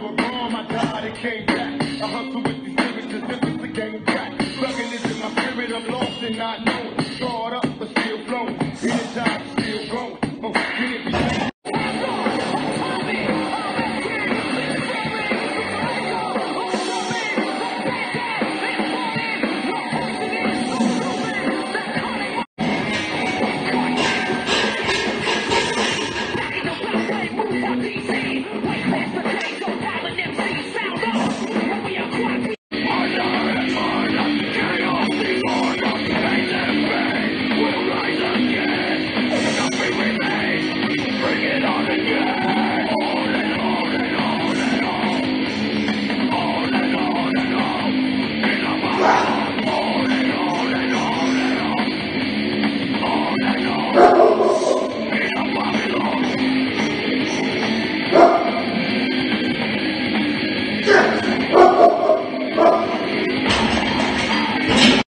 But oh my God, came back. I hustle with these lyrics, cause this is the game back. Ruggedness in my spirit, I'm lost and not knowing. Scarred up,